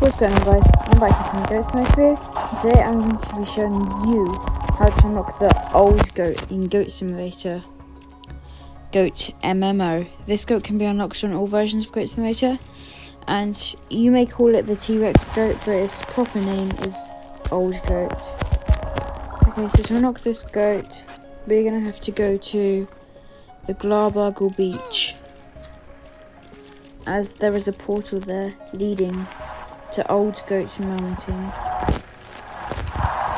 What's going on guys, I'm back from Goat Simulator and today I'm going to be showing you how to unlock the old goat in Goat Simulator Goat MMO. This goat can be unlocked on all versions of Goat Simulator and you may call it the T-Rex goat but its proper name is Old Goat. Okay so to unlock this goat we're going to have to go to the Glarbargle Beach as there is a portal there leading to Old Goats Mountain.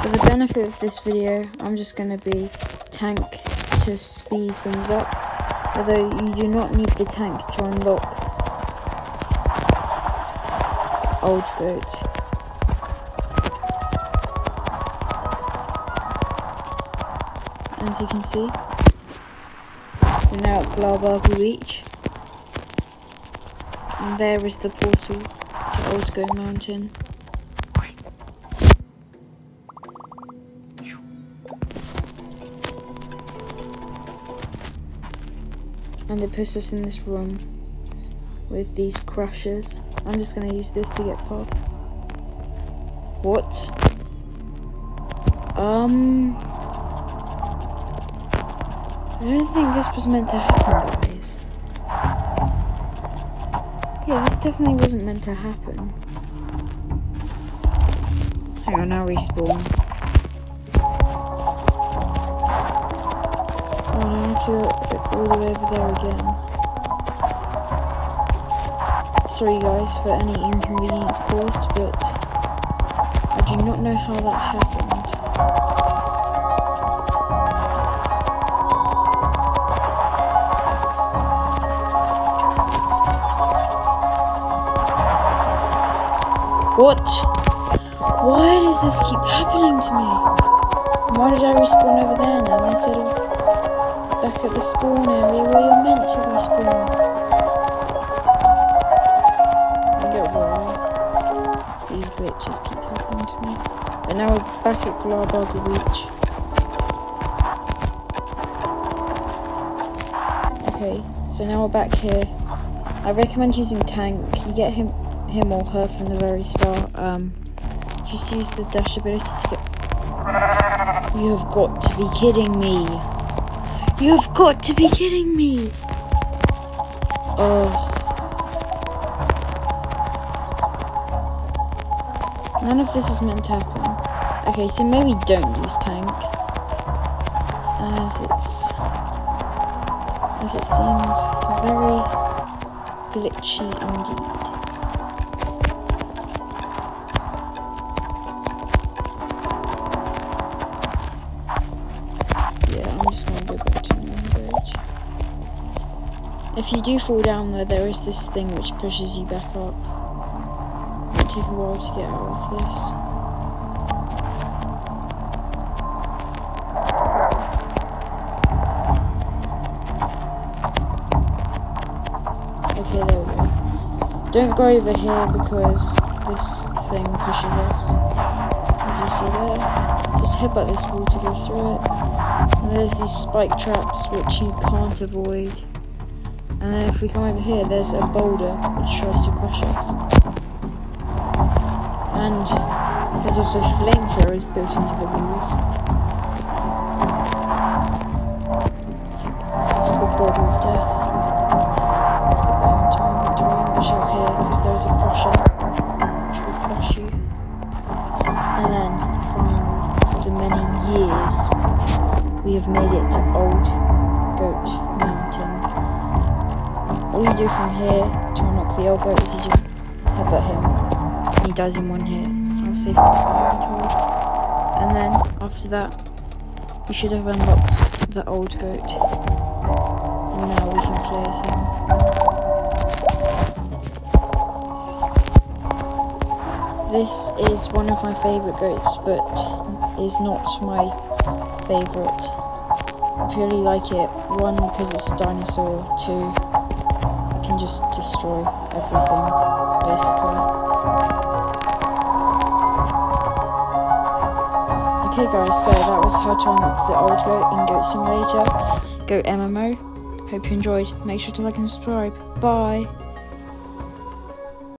For the benefit of this video, I'm just going to be tank to speed things up, although you do not need the tank to unlock Old Goat. As you can see, we're now at Glarbargle Beach, and there is the portal Old Goat Mountain. And it puts us in this room with these crushers. I'm just to use this to get pop. What? Um... I don't think this was meant to happen, guys. Yeah, this definitely wasn't meant to happen. Hang on, now respawn. Oh, I have to go all the way over there again. Sorry guys for any inconvenience caused, but I do not know how that happened. What? Why does this keep happening to me? Why did I respawn over there now instead of back at the spawn area where you're meant to respawn? I get why these glitches keep happening to me. And now we're back at Glarbargle Beach. Okay, so now we're back here. I recommend using tank. You get him him or her from the very start. Um, just use the dash ability to get. You have got to be kidding me! You have got to be kidding me! Oh. None of this is meant to happen. Okay, so maybe don't use tank. As it's. As it seems very glitchy indeed. If you do fall down there, there is this thing which pushes you back up. It might take a while to get out of this. Okay, there we go. Don't go over here because this thing pushes us. As you see there. Just headbutt this wall to go through it. And there's these spike traps which you can't avoid. And if we come over here, there's a boulder which tries to crush us. And there's also flamethrowers built into the walls. This is called Boulder of Death. My inventory and push out here because there's a crusher which will crush you. And then, after many years, we have made it to Old All you do from here to unlock the old goat is you just headbutt him. And he dies in one hit. And then, after that, you should have unlocked the old goat. And now we can play as him. This is one of my favourite goats, but is not my favourite. I purely like it, one, because it's a dinosaur, two, just destroy everything, basically. Okay guys, so that was how to unlock the old goat in Goat Simulator, Goat MMO. Hope you enjoyed. Make sure to like and subscribe. Bye!